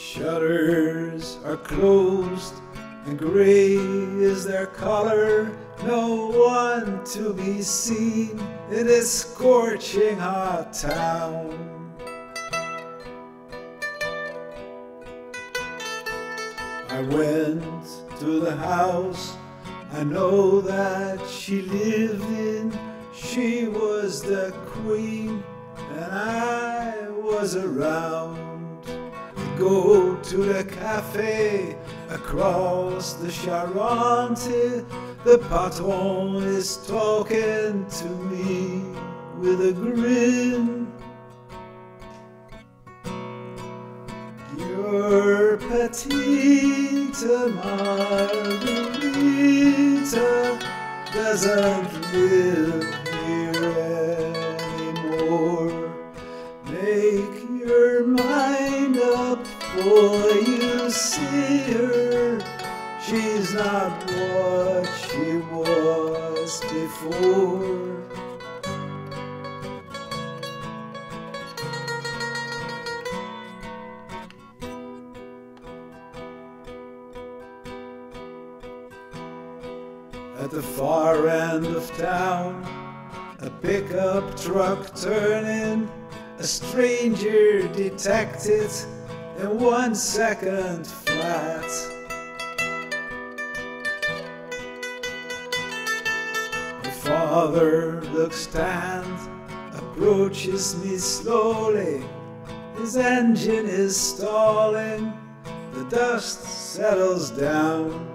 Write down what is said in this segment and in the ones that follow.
Shutters are closed and gray is their color. No one to be seen in this scorching hot town. I went to the house I know that she lived in. She was the queen, and I was around. Go to the cafe across the Charente. The patron is talking to me with a grin. Your petite Marguerite doesn't live here anymore. Make your mind for you see her. She's not what she was before. At the far end of town, a pickup truck turning, a stranger detected in one second flat. The father looks tanned, approaches me slowly. His engine is stalling, the dust settles down.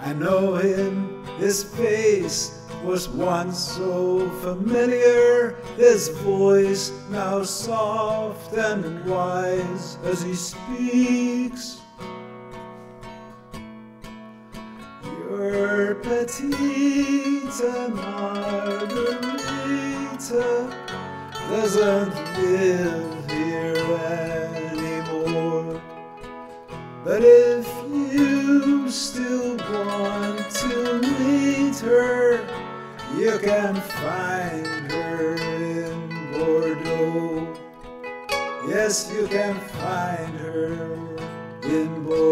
I know him, his face was once so familiar, his voice now soft and wise as he speaks. Your petite Marguerite doesn't live here anymore. But if you still want to meet her, you can find her in Bordeaux. Yes, you can find her in Bordeaux.